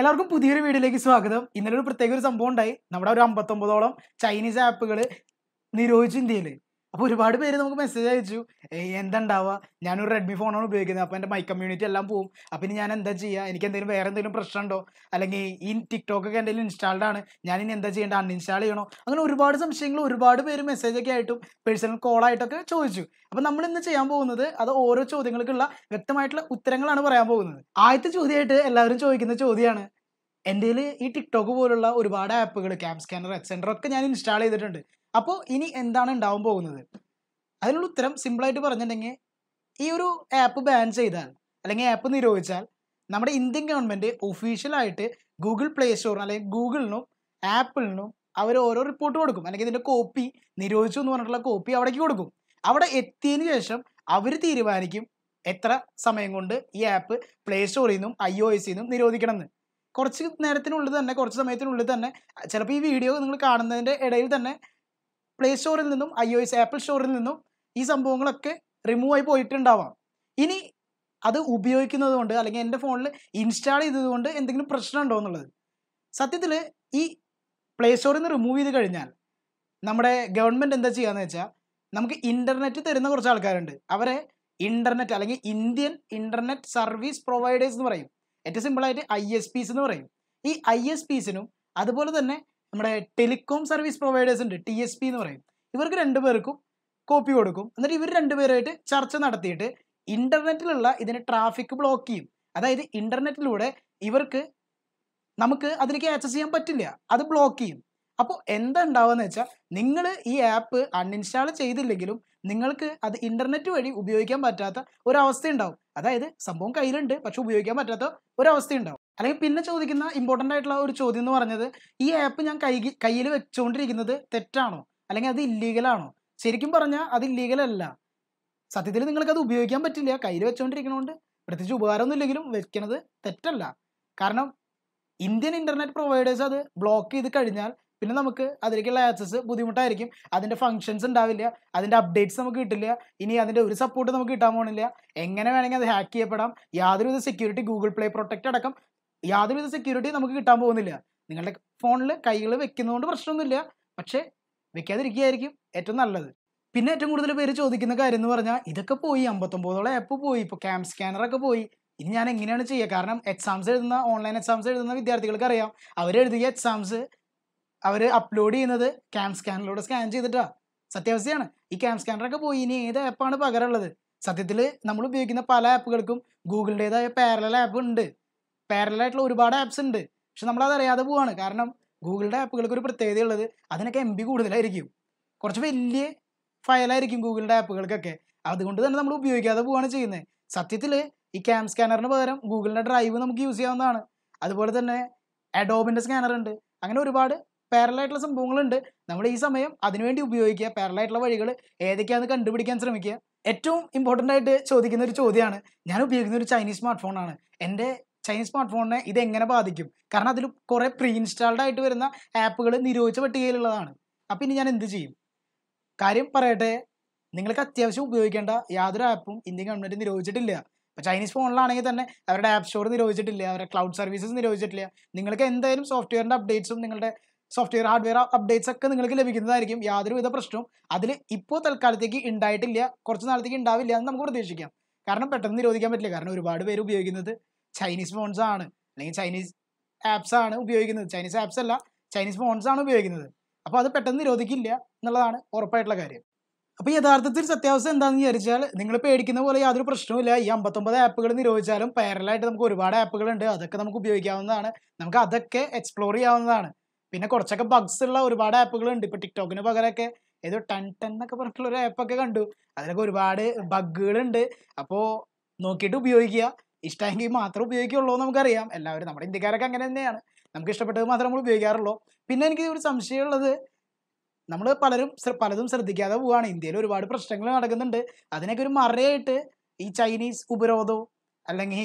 എല്ലാവർക്കും പുതിയൊരു വീഡിയോയിലേക്ക് സ്വാഗതം. ഇന്നലെ ഒരു പ്രത്യേക ഒരു സംഭവം ഉണ്ടായി. നമ്മുടെ ഒരു അമ്പത്തൊമ്പതോളം ചൈനീസ് ആപ്പുകൾ നിരോധിച്ചു ഇന്ത്യയിൽ അപ്പോൾ ഒരുപാട് പേര് നമുക്ക് മെസ്സേജ് അയച്ചു. "ഏയ് എന്താ ഉണ്ടാവുക ഞാനൊരു റെഡ്മി ഫോണാണ് ഉപയോഗിക്കുന്നത്. അപ്പോൾ എന്റെ മൈ കമ്മ്യൂണിറ്റി എല്ലാം പോവും. അപ്പോൾ ഇനി ഞാൻ എന്താ ചെയ്യുക എനിക്ക് എന്തെങ്കിലും വേറെ എന്തെങ്കിലും പ്രശ്നമുണ്ടോ അല്ലെങ്കിൽ ഈ ടിക്ടോക്ക് ഒക്കെ എന്തെങ്കിലും ഇൻസ്റ്റാൾഡ് ആണ്. ഞാൻ ഇനി എന്താ ചെയ്യേണ്ടത്? അൺഇൻസ്റ്റാൾ ചെയ്യണോ? അങ്ങനെ ഒരുപാട് സംശയങ്ങൾ ഒരുപാട് പേര് മെസ്സേജ് ഒക്കെ ആയിട്ടും പേഴ്സണൽ കോൾ ആയിട്ടൊക്കെ ചോദിച്ചു. അപ്പോൾ നമ്മൾ ഇന്ന് ചെയ്യാൻ പോകുന്നത് അത് ഓരോ ചോദ്യങ്ങൾക്കുള്ള വ്യക്തമായിട്ടുള്ള ഉത്തരങ്ങളാണ് പറയാൻ പോകുന്നത്. ആദ്യത്തെ ചോദ്യമായിട്ട് എല്ലാവരും ചോദിക്കുന്ന ചോദ്യമാണ് എന്റെ ഈ ടിക്ടോക്ക് പോലുള്ള ഒരുപാട് ആപ്പുകൾ ക്യാം സ്കാനർ എക്സെൻഡർ ഒക്കെ ഞാൻ ഇൻസ്റ്റാൾ ചെയ്തിട്ടുണ്ട്. അപ്പോൾ ഇനി എന്താണ് ഉണ്ടാവാൻ പോകുന്നത്? അതിനുള്ള ഉത്തരം സിമ്പിളായിട്ട് പറഞ്ഞിട്ടുണ്ടെങ്കിൽ ഈ ഒരു ആപ്പ് ബാൻ ചെയ്താൽ അല്ലെങ്കിൽ ആപ്പ് നിരോധിച്ചാൽ നമ്മുടെ ഇന്ത്യൻ ഗവൺമെന്റ് ഒഫീഷ്യലായിട്ട് ഗൂഗിൾ പ്ലേ സ്റ്റോറിനും അല്ലെങ്കിൽ ഗൂഗിളിനും ആപ്പിളിനും അവർ ഓരോ റിപ്പോർട്ട് കൊടുക്കും. അല്ലെങ്കിൽ ഇതിന്റെ കോപ്പി നിരോധിച്ചു എന്ന് പറഞ്ഞിട്ടുള്ള കോപ്പി അവിടേക്ക് കൊടുക്കും. അവിടെ എത്തിയതിന് ശേഷം അവർ തീരുമാനിക്കും എത്ര സമയം കൊണ്ട് ഈ ആപ്പ് പ്ലേ സ്റ്റോറിൽ നിന്നും ഐ ഒ എസിൽ നിന്നും നിരോധിക്കണമെന്ന്. കുറച്ച് നേരത്തിനുള്ളിൽ തന്നെ കുറച്ച് സമയത്തിനുള്ളിൽ തന്നെ ചിലപ്പോൾ ഈ വീഡിയോ നിങ്ങൾ കാണുന്നതിന്റെ ഇടയിൽ തന്നെ പ്ലേ സ്റ്റോറിൽ നിന്നും ഐ ഒ എസ് ആപ്പിൾ സ്റ്റോറിൽ നിന്നും ഈ സംഭവങ്ങളൊക്കെ റിമൂവ് ആയി പോയിട്ടുണ്ടാവാം. ഇനി അത് ഉപയോഗിക്കുന്നത് കൊണ്ട് അല്ലെങ്കിൽ എന്റെ ഫോണിൽ ഇൻസ്റ്റാൾ ചെയ്തത് കൊണ്ട് എന്തെങ്കിലും പ്രശ്നമുണ്ടോ എന്നുള്ളത്. സത്യത്തിൽ ഈ പ്ലേ സ്റ്റോറിൽ നിന്ന് റിമൂവ് ചെയ്ത് കഴിഞ്ഞാൽ നമ്മുടെ ഗവൺമെന്റ് എന്താ ചെയ്യാന്ന് വെച്ചാൽ നമുക്ക് ഇന്റർനെറ്റ് തരുന്ന കുറച്ച് ആൾക്കാരുണ്ട്. അവരെ ഇന്റർനെറ്റ് അല്ലെങ്കിൽ ഇന്ത്യൻ ഇന്റർനെറ്റ് സർവീസ് പ്രൊവൈഡേഴ്സ് എന്ന് പറയും. ഏറ്റവും സിമ്പിളായിട്ട് ഐ എസ് പീസ് എന്ന് പറയും. ഈ ഐ എസ് പീസിനും അതുപോലെ തന്നെ നമ്മുടെ ടെലികോം സർവീസ് പ്രൊവൈഡേഴ്സ് ഉണ്ട് ടി എസ് പി എന്ന് പറയും. ഇവർക്ക് രണ്ടുപേർക്കും കോപ്പി കൊടുക്കും. എന്നിട്ട് ഇവർ രണ്ടുപേരായിട്ട് ചർച്ച നടത്തിയിട്ട് ഇന്റർനെറ്റിലുള്ള ഇതിന് ട്രാഫിക് ബ്ലോക്ക് ചെയ്യും. അതായത് ഇന്റർനെറ്റിലൂടെ ഇവർക്ക് നമുക്ക് അതിലേക്ക് ആക്സസ് ചെയ്യാൻ പറ്റില്ല. അത് ബ്ലോക്ക് ചെയ്യും. അപ്പോൾ എന്താ ഉണ്ടാവുക വെച്ചാൽ നിങ്ങൾ ഈ ആപ്പ് അൺഇൻസ്റ്റാൾ ചെയ്തില്ലെങ്കിലും നിങ്ങൾക്ക് അത് ഇന്റർനെറ്റ് വഴി ഉപയോഗിക്കാൻ പറ്റാത്ത ഒരവസ്ഥ ഉണ്ടാവും. അതായത് സംഭവം കയ്യിലുണ്ട് പക്ഷെ ഉപയോഗിക്കാൻ പറ്റാത്ത ഒരവസ്ഥ ഉണ്ടാവും അല്ലെങ്കിൽ പിന്നെ ചോദിക്കുന്ന ഇമ്പോർട്ടന്റ് ആയിട്ടുള്ള ഒരു ചോദ്യം എന്ന് പറഞ്ഞത് ഈ ആപ്പ് ഞാൻ കൈ കയ്യിൽ വെച്ചുകൊണ്ടിരിക്കുന്നത് തെറ്റാണോ? അല്ലെങ്കിൽ അത് ഇല്ലീഗലാണോ ശരിക്കും പറഞ്ഞാൽ അത് ഇല്ലീഗൽ അല്ല. സത്യത്തിൽ നിങ്ങൾക്ക് അത് ഉപയോഗിക്കാൻ പറ്റില്ല. കയ്യിൽ വെച്ചുകൊണ്ടിരിക്കണോണ്ട് പ്രത്യേകിച്ച് ഉപകാരമൊന്നും ഇല്ലെങ്കിലും വെക്കണത് തെറ്റല്ല. കാരണം ഇന്ത്യൻ ഇന്റർനെറ്റ് പ്രൊവൈഡേഴ്സ് അത് ബ്ലോക്ക് ചെയ്ത് കഴിഞ്ഞാൽ പിന്നെ നമുക്ക് അതിലേക്കുള്ള ആക്സസ് ബുദ്ധിമുട്ടായിരിക്കും. അതിന്റെ ഫങ്ഷൻസ് ഉണ്ടാവില്ല. അതിന്റെ അപ്ഡേറ്റ്സ് നമുക്ക് കിട്ടില്ല. ഇനി അതിന്റെ ഒരു സപ്പോർട്ട് നമുക്ക് കിട്ടാൻ പോകണില്ല എങ്ങനെ വേണമെങ്കിൽ അത് ഹാക്ക് ചെയ്യപ്പെടാം. യാതൊരുവിധ സെക്യൂരിറ്റി ഗൂഗിൾ പ്ലേ പ്രൊട്ടക്റ്റ് അടക്കം യാതൊരുവിധ സെക്യൂരിറ്റി നമുക്ക് കിട്ടാൻ പോകുന്നില്ല. നിങ്ങളുടെ ഫോണിൽ കൈകൾ വെക്കുന്നതുകൊണ്ട് പ്രശ്നമൊന്നുമില്ല പക്ഷേ വെക്കാതിരിക്കുകയായിരിക്കും ഏറ്റവും നല്ലത്. പിന്നെ ഏറ്റവും കൂടുതൽ പേര് ചോദിക്കുന്ന കാര്യം എന്ന് പറഞ്ഞാൽ ഇതൊക്കെ പോയി. അമ്പത്തൊമ്പതോളം ആപ്പ് പോയി. ഇപ്പോൾ ക്യാം സ്കാനറൊക്കെ പോയി. ഇനി ഞാൻ എങ്ങനെയാണ് ചെയ്യുക കാരണം എക്സാംസ് എഴുതുന്ന ഓൺലൈൻ എക്സാംസ് എഴുതുന്ന വിദ്യാർത്ഥികൾക്ക് അറിയാം അവരെഴുതിയ എക്സാംസ് അവർ അപ്ലോഡ് ചെയ്യുന്നത് ക്യാം സ്കാനിലൂടെ സ്കാൻ ചെയ്തിട്ടാണ് സത്യാവസ്ഥയാണ്. ഈ ക്യാം സ്കാനറൊക്കെ പോയി ഇനി ഏത് ആപ്പാണ് പകരമുള്ളത് സത്യത്തിൽ നമ്മൾ ഉപയോഗിക്കുന്ന പല ആപ്പുകൾക്കും ഗൂഗിളിന്റെതായ പാരലൽ ആപ്പ് ഉണ്ട്. പാരലായിട്ടുള്ള ഒരുപാട് ആപ്സ് ഉണ്ട്. പക്ഷെ നമ്മളത് അറിയാതെ പോവാണ്. കാരണം ഗൂഗിളിന്റെ ആപ്പുകൾക്ക് ഒരു പ്രത്യേകതയുള്ളത് അതിനൊക്കെ എം ബി കൂടുതലായിരിക്കും. കുറച്ച് വലിയ ഫയലായിരിക്കും ഗൂഗിളിന്റെ ആപ്പുകൾക്കൊക്കെ അതുകൊണ്ട് തന്നെ നമ്മൾ ഉപയോഗിക്കാതെ പോവാണ് ചെയ്യുന്നത്. സത്യത്തിൽ ഈ ക്യാം സ്കാനറിന് പകരം ഗൂഗിളിന്റെ ഡ്രൈവ് നമുക്ക് യൂസ് ചെയ്യാവുന്നതാണ്. അതുപോലെ തന്നെ അഡോബിന്റെ സ്കാനർ ഉണ്ട്. അങ്ങനെ ഒരുപാട് പാരലായിട്ടുള്ള സംഭവങ്ങളുണ്ട്. നമ്മൾ ഈ സമയം അതിനുവേണ്ടി ഉപയോഗിക്കുക. പാരലായിട്ടുള്ള വഴികൾ ഏതൊക്കെയാണെന്ന് കണ്ടുപിടിക്കാൻ ശ്രമിക്കുക. ഏറ്റവും ഇമ്പോർട്ടന്റ് ആയിട്ട് ചോദിക്കുന്ന ഒരു ചോദ്യമാണ്. ഞാൻ ഉപയോഗിക്കുന്ന ഒരു ചൈനീസ് സ്മാർട്ട് ഫോണാണ് എന്റെ ചൈനീസ് സ്മാർട്ട് ഫോണിനെ ഇത് എങ്ങനെ ബാധിക്കും? കാരണം അതിൽ കുറേ പ്രീ ഇൻസ്റ്റാൾഡ് ആയിട്ട് വരുന്ന ആപ്പുകൾ നിരോധിച്ച പട്ടികയിലുള്ളതാണ്. അപ്പം ഇനി ഞാൻ എന്ത് ചെയ്യും? കാര്യം പറയട്ടെ. നിങ്ങൾക്ക് അത്യാവശ്യം ഉപയോഗിക്കേണ്ട യാതൊരു ആപ്പും ഇന്ത്യൻ ഗവൺമെന്റ് നിരോധിച്ചിട്ടില്ല. ഇപ്പോൾ ചൈനീസ് ഫോണിലാണെങ്കിൽ തന്നെ അവരുടെ ആപ്പ് സ്റ്റോർ നിരോധിച്ചിട്ടില്ല. അവരുടെ ക്ലൗഡ് സർവീസസ് നിരോധിച്ചിട്ടില്ല. നിങ്ങൾക്ക് എന്തായാലും സോഫ്റ്റ്വെയറിന്റെ അപ്ഡേറ്റ്സും നിങ്ങളുടെ സോഫ്റ്റ്വെയർ ഹാർഡ്വെയർ അപ്ഡേറ്റ്സ് ഒക്കെ നിങ്ങൾക്ക് ലഭിക്കുന്നതായിരിക്കും. യാതൊരുവിധ പ്രശ്നവും അതിൽ ഇപ്പോൾ തൽക്കാലത്തേക്ക് ഉണ്ടായിട്ടില്ല കുറച്ച് നാളത്തേക്ക് ഉണ്ടാവില്ല എന്ന് നമുക്ക് പ്രതീക്ഷിക്കാം. കാരണം പെട്ടെന്ന് നിരോധിക്കാൻ പറ്റില്ല. കാരണം ഒരുപാട് പേര് ഉപയോഗിക്കുന്നത് ചൈനീസ് ഫോൺസ് ആണ്. അല്ലെങ്കിൽ ചൈനീസ് ആപ്സ് ആണ് ഉപയോഗിക്കുന്നത്. ചൈനീസ് ആപ്സ് അല്ല ചൈനീസ് ഫോൺസ് ആണ് ഉപയോഗിക്കുന്നത്. അപ്പോൾ അത് പെട്ടെന്ന് നിരോധിക്കില്ല എന്നുള്ളതാണ് ഉറപ്പായിട്ടുള്ള കാര്യം. അപ്പോൾ യഥാർത്ഥത്തിൽ സത്യാവസ്ഥ എന്താണെന്ന് വിചാരിച്ചാൽ നിങ്ങൾ പേടിക്കുന്ന പോലെ യാതൊരു പ്രശ്നവുമില്ല ഈ അമ്പത്തൊമ്പത് ആപ്പുകൾ നിരോധിച്ചാലും പാരലായിട്ട് നമുക്ക് ഒരുപാട് ആപ്പുകളുണ്ട് അതൊക്കെ നമുക്ക് ഉപയോഗിക്കാവുന്നതാണ്. നമുക്ക് അതൊക്കെ എക്സ്പ്ലോർ ചെയ്യാവുന്നതാണ്. പിന്നെ കുറച്ചൊക്കെ ബഗ്സ് ഉള്ള ഒരുപാട് ആപ്പുകൾ ഉണ്ട് ഇപ്പൊ ടിക്ടോക്കിന് പകരമൊക്കെ ഏതോ ടൺ ടെൻ എന്നൊക്കെ പറഞ്ഞിട്ടുള്ള ഒരു ആപ്പൊക്കെ കണ്ടു. അതിലൊക്കെ ഒരുപാട് ബഗ്ഗുകളുണ്ട് അപ്പോ നോക്കിയിട്ട് ഉപയോഗിക്കുക. ഇഷ്ടമെങ്കിൽ മാത്രം ഉപയോഗിക്കുള്ളൂ എന്ന് നമുക്കറിയാം. എല്ലാവരും നമ്മുടെ ഇന്ത്യക്കാരൊക്കെ അങ്ങനെ തന്നെയാണ്. നമുക്ക് ഇഷ്ടപ്പെട്ടത് മാത്രം നമ്മൾ ഉപയോഗിക്കാറുള്ളൂ. പിന്നെ എനിക്ക് ഒരു സംശയമുള്ളത് നമ്മൾ പലരും പലതും ശ്രദ്ധിക്കാതെ പോവുകയാണ് ഇന്ത്യയിൽ ഒരുപാട് പ്രശ്നങ്ങൾ നടക്കുന്നുണ്ട്. അതിനൊക്കെ ഒരു മറയായിട്ട് ഈ ചൈനീസ് ഉപരോധവും അല്ലെങ്കിൽ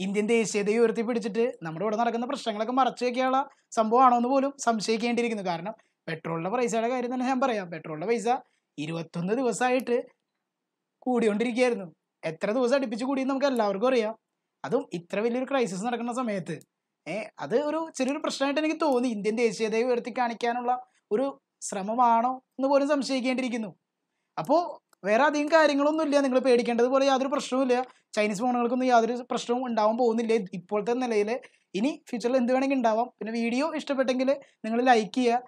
ഇന്ത്യൻ ദേശീയതയെ ഉയർത്തി പിടിച്ചിട്ട് നമ്മുടെ ഇവിടെ നടക്കുന്ന പ്രശ്നങ്ങളൊക്കെ മറച്ചു വെക്കാനുള്ള സംഭവമാണോ എന്ന് പോലും സംശയിക്കേണ്ടിയിരിക്കുന്നു. കാരണം പെട്രോളിന്റെ പൈസയുടെ കാര്യം തന്നെ ഞാൻ പറയാം. പെട്രോളിന്റെ പൈസ ഇരുപത്തൊന്ന് ദിവസമായിട്ട് കൂടിക്കൊണ്ടിരിക്കുകയായിരുന്നു. എത്ര ദിവസം അടുപ്പിച്ച് കൂടിയെന്ന് നമുക്ക് എല്ലാവർക്കും അറിയാം. അതും ഇത്ര വലിയൊരു ക്രൈസിസ് നടക്കുന്ന സമയത്ത്. ഏഹ് അത് ഒരു ചെറിയൊരു പ്രശ്നമായിട്ട് എനിക്ക് തോന്നി. ഇന്ത്യൻ ദേശീയതയെ ഉയർത്തി കാണിക്കാനുള്ള ഒരു ശ്രമമാണോ എന്ന് പോലും സംശയിക്കേണ്ടിയിരിക്കുന്നു. അപ്പോൾ വേറെ അധികം കാര്യങ്ങളൊന്നും ഇല്ല. നിങ്ങൾ പേടിക്കേണ്ടത് പോലെ യാതൊരു പ്രശ്നവുമില്ല ചൈനീസ് ഫോണുകൾക്കൊന്നും യാതൊരു പ്രശ്നവും ഉണ്ടാവാൻ പോകുന്നില്ല. ഇപ്പോഴത്തെ നിലയിൽ ഇനി ഫ്യൂച്ചറിൽ എന്ത് വേണമെങ്കിൽ ഉണ്ടാവാം. പിന്നെ വീഡിയോ ഇഷ്ടപ്പെട്ടെങ്കിൽ നിങ്ങൾ ലൈക്ക് ചെയ്യുക.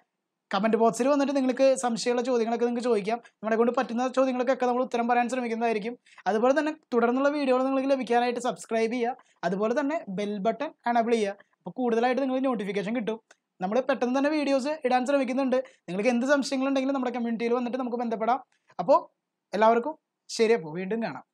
കമന്റ് ബോക്സിൽ വന്നിട്ട് നിങ്ങൾക്ക് സംശയമുള്ള ചോദ്യങ്ങളൊക്കെ നിങ്ങൾക്ക് ചോദിക്കാം. നമ്മളെ കൊണ്ട് പറ്റുന്ന ചോദ്യങ്ങൾക്കൊക്കെ നമ്മൾ ഉത്തരം പറയാൻ ശ്രമിക്കുന്നതായിരിക്കും. അതുപോലെ തന്നെ തുടർന്നുള്ള വീഡിയോകൾ നിങ്ങൾക്ക് ലഭിക്കാനായിട്ട് സബ്സ്ക്രൈബ് ചെയ്യുക. അതുപോലെ തന്നെ ബെൽ ബട്ടൺ അണബിൾ ചെയ്യുക. അപ്പോൾ കൂടുതലായിട്ട് നിങ്ങൾ നോട്ടിഫിക്കേഷൻ കിട്ടും. നമ്മൾ പെട്ടെന്ന് തന്നെ വീഡിയോസ് ഇടാൻ ശ്രമിക്കുന്നുണ്ട്. നിങ്ങൾക്ക് എന്ത് സംശയങ്ങളുണ്ടെങ്കിലും നമ്മുടെ കമ്മ്യൂണിറ്റിയിൽ വന്നിട്ട് നമുക്ക് ബന്ധപ്പെടാം. അപ്പോൾ എല്ലാവർക്കും ശരി അപ്പോൾ വീണ്ടും കാണാം.